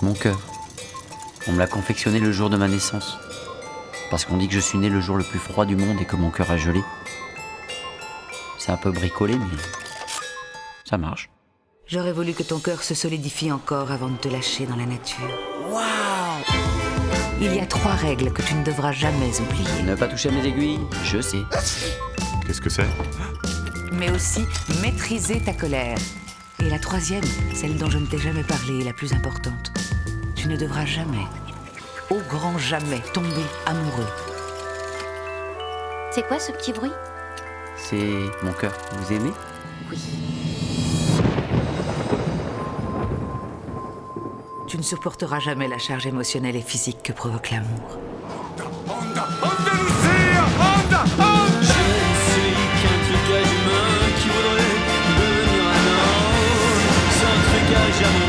Mon cœur. On me l'a confectionné le jour de ma naissance. Parce qu'on dit que je suis né le jour le plus froid du monde et que mon cœur a gelé. C'est un peu bricolé, mais ça marche. J'aurais voulu que ton cœur se solidifie encore avant de te lâcher dans la nature. Waouh Il y a trois règles que tu ne devras jamais oublier. Ne pas toucher à mes aiguilles, je sais. Qu'est-ce que c'est? Mais aussi maîtriser ta colère. Et la troisième, celle dont je ne t'ai jamais parlé, est la plus importante. Tu ne devras jamais, au grand jamais, tomber amoureux. C'est quoi ce petit bruit? C'est mon cœur. Vous aimez? Oui. Tu ne supporteras jamais la charge émotionnelle et physique que provoque l'amour. Je ne suis qu'un trucage humain qui voudrait devenir un homme. Sans trucage amoureux.